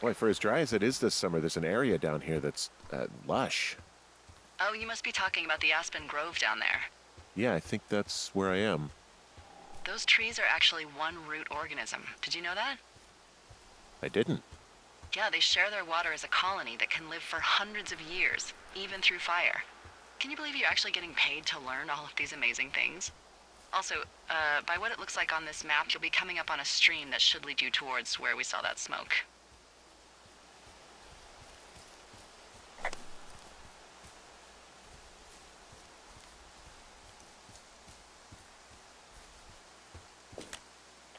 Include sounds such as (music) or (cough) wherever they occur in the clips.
Boy, for as dry as it is this summer, there's an area down here that's uh, lush. Oh, you must be talking about the Aspen Grove down there. Yeah, I think that's where I am. Those trees are actually one root organism. Did you know that? I didn't. Yeah, they share their water as a colony that can live for hundreds of years, even through fire. Can you believe you're actually getting paid to learn all of these amazing things? Also, uh, by what it looks like on this map, you'll be coming up on a stream that should lead you towards where we saw that smoke.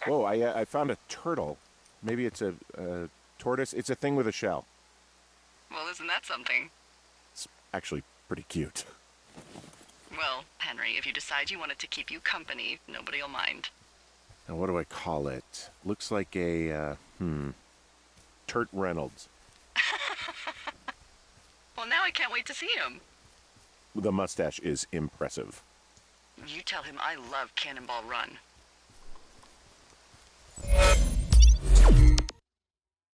Whoa, I, uh, I found a turtle. Maybe it's a, a tortoise. It's a thing with a shell. Well, isn't that something? It's actually pretty cute. Well, Henry, if you decide you want it to keep you company, nobody'll mind. Now, what do I call it? Looks like a, uh, hmm, Turt Reynolds. (laughs) Well, now I can't wait to see him. The mustache is impressive. You tell him I love Cannonball Run.